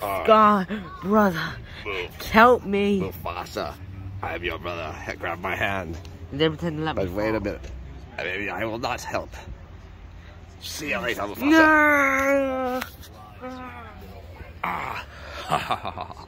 Uh, God, brother, help me. Mufasa, I am your brother. Grab my hand. Let pretend to let me But wait a minute. Maybe I will not help. See you later, Mufasa. No. Ah. Ha ha ha ha.